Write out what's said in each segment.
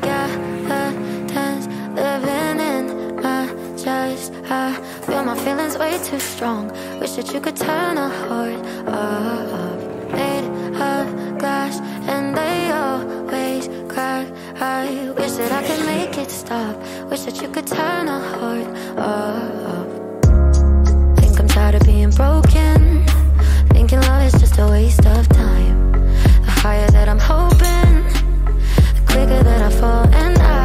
skeletons living in my chest. I feel my feelings way too strong. Wish that you could turn a heart off. Made of glass and they always crack. I wish that I could make it stop. Wish that you could turn a heart off. Think I'm tired of being broken. Thinking love is just a waste of time. The higher that I'm hoping quicker that I fall. And I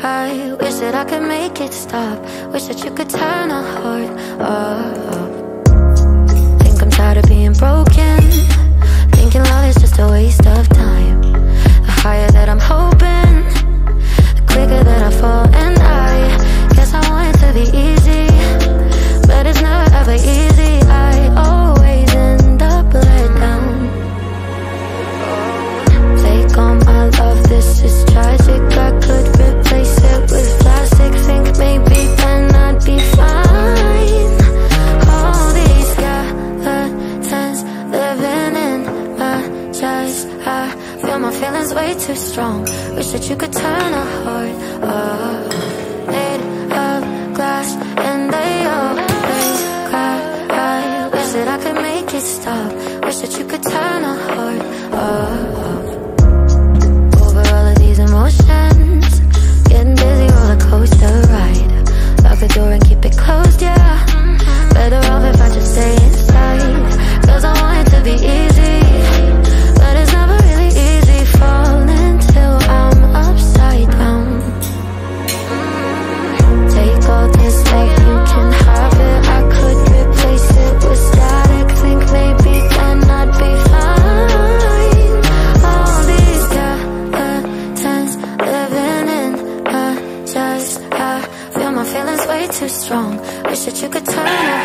I wish that I could make it stop. Wish that you could turn a heart off Think I'm tired of being broken. Thinking love is just a waste of time. The higher that I'm hoping The quicker that I fall. And I guess I want it to be easy But it's never ever easy. took a turn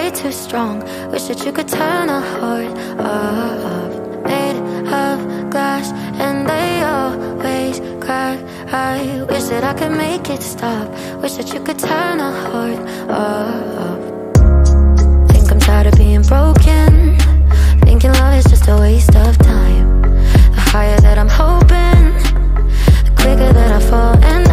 way too strong. Wish that you could turn a heart off Made of glass and they always crack I wish that I could make it stop. Wish that you could turn a heart off Think I'm tired of being broken. Thinking love is just a waste of time. The higher that I'm hoping The quicker that I fall and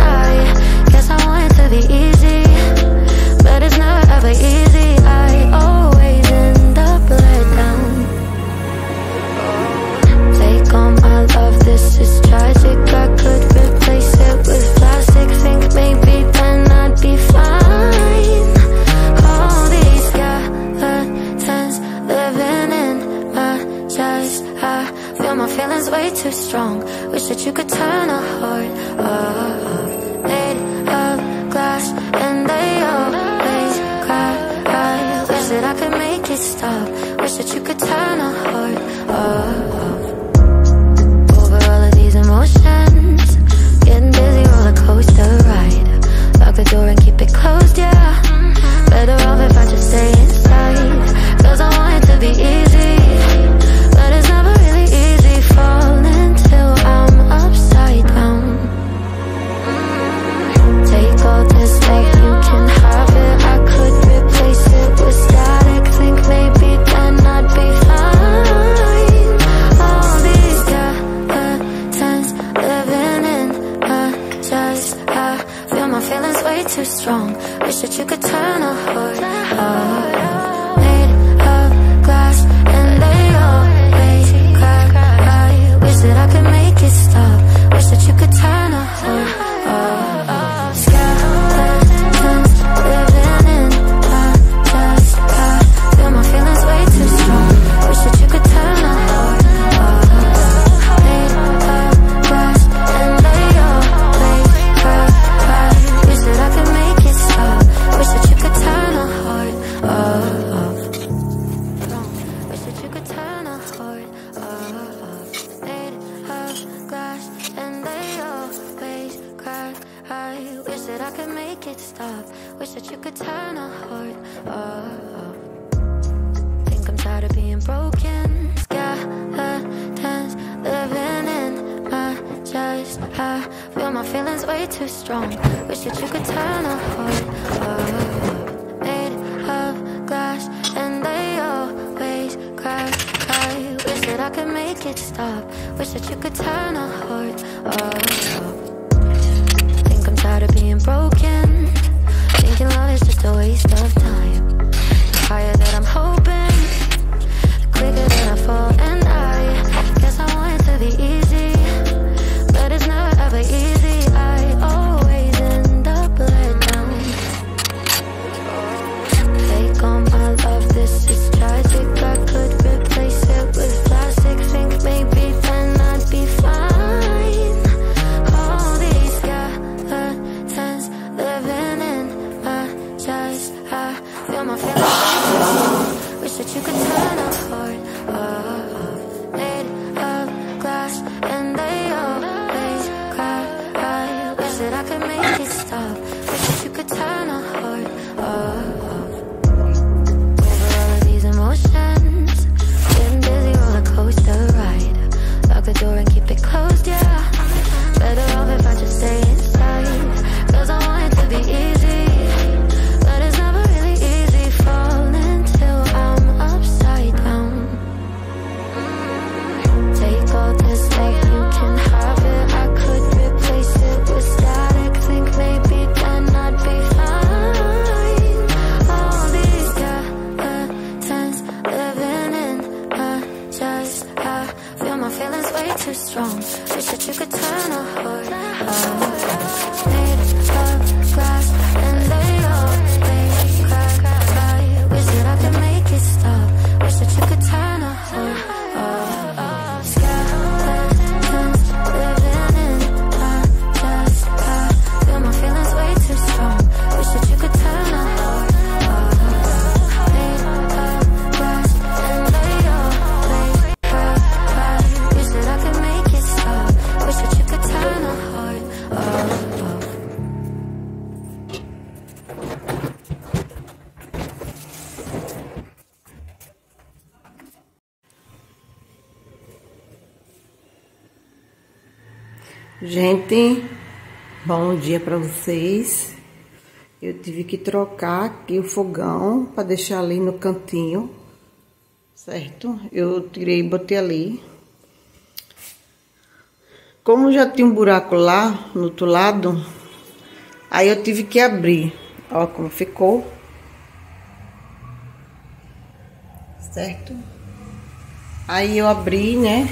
way too strong. Wish that you could turn a heart Made of glass and they always cry, cry Wish that I could make it stop. Wish that you could turn a heart off. Think I'm tired of being broken. Thinking love is just a waste of time. Fire that I'm hoping Just this way you can Gente, bom dia para vocês. Eu tive que trocar aqui o fogão para deixar ali no cantinho, certo? Eu tirei e botei ali. Como já tinha um buraco lá, no outro lado, aí eu tive que abrir. Ó como ficou. Certo? Aí eu abri, né?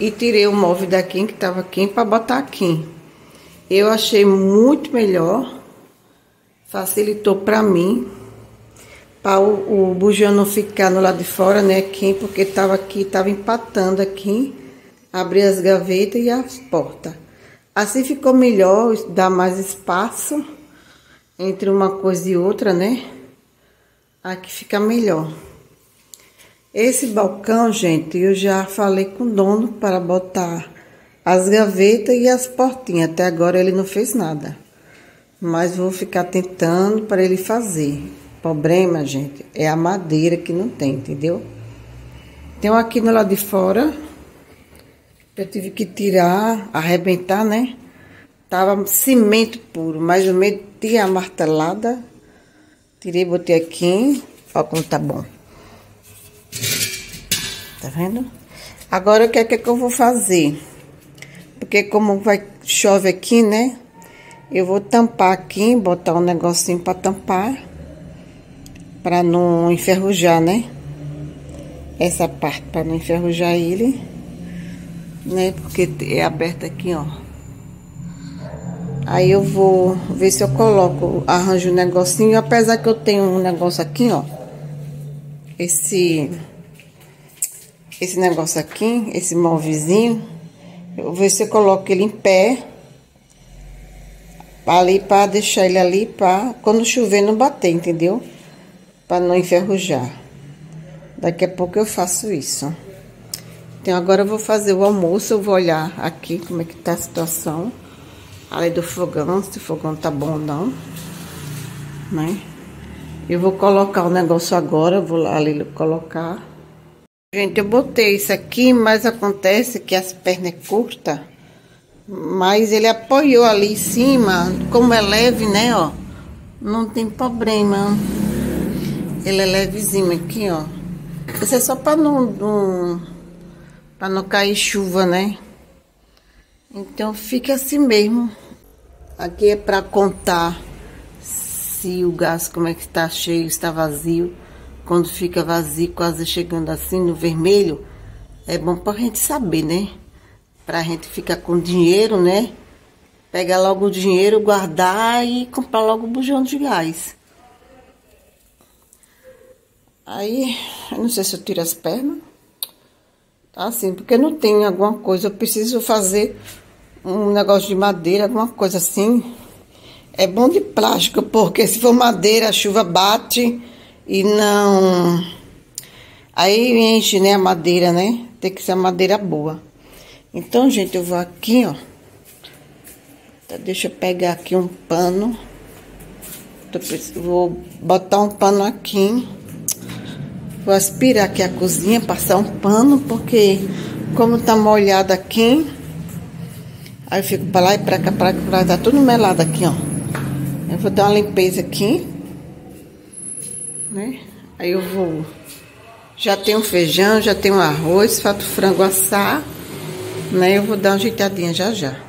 E tirei o móvel daqui que tava aqui para botar aqui. Eu achei muito melhor, facilitou para mim, para o, o bujão não ficar no lado de fora, né, aqui, porque tava aqui, tava empatando aqui, abrir as gavetas e as portas. Assim ficou melhor, dá mais espaço entre uma coisa e outra, né? Aqui fica melhor. Esse balcão, gente, eu já falei com o dono para botar as gavetas e as portinhas. Até agora ele não fez nada. Mas vou ficar tentando para ele fazer. O problema, gente, é a madeira que não tem, entendeu? Tem um aqui no lado de fora. Eu tive que tirar, arrebentar, né? Tava cimento puro, mas eu meti a martelada. Tirei, botei aqui. Ó como tá bom. Tá vendo? Agora o que é que eu vou fazer? Porque como vai chove aqui, né? Eu vou tampar aqui, botar um negocinho para tampar. Para não enferrujar, né? Essa parte para não enferrujar ele. Né? Porque é aberto aqui, ó. Aí eu vou ver se eu coloco, arranjo um negocinho. Apesar que eu tenho um negócio aqui, ó. Esse... Esse negócio aqui, esse móvelzinho eu vou ver se eu coloco ele em pé. Ali para deixar ele ali para quando chover não bater, entendeu? Para não enferrujar. Daqui a pouco eu faço isso. Então agora eu vou fazer o almoço, eu vou olhar aqui como é que tá a situação. Ali do fogão, se o fogão tá bom ou não. Né? Eu vou colocar o negócio agora, vou ali colocar. Gente, eu botei isso aqui, mas acontece que as pernas é curta, mas ele apoiou ali em cima, como é leve, né, ó, não tem problema. Ele é levezinho aqui, ó. Isso é só para não, não para não cair chuva, né? Então fica assim mesmo. Aqui é para contar se o gás como é que está cheio, está vazio. Quando fica vazio, quase chegando assim no vermelho, é bom pra gente saber, né? Pra gente ficar com dinheiro, né? Pegar logo o dinheiro, guardar e comprar logo o bujão de gás. Aí, eu não sei se eu tiro as pernas. Tá assim, porque não tem alguma coisa. Eu preciso fazer um negócio de madeira, alguma coisa assim. É bom de plástico, porque se for madeira, a chuva bate e não. Aí enche, né, a madeira, né? Tem que ser madeira boa. Então, gente, eu vou aqui, ó. Tá, deixa eu pegar aqui um pano. Vou botar um pano aqui. Vou aspirar aqui a cozinha, passar um pano, porque como tá molhado aqui, aí eu fico pra lá e pra cá, pra cá, tá tudo melado aqui, ó. Eu vou dar uma limpeza aqui né? Aí eu vou. Já tenho feijão, já tenho arroz, fato frango assar, né? Eu vou dar uma ajeitadinha já já.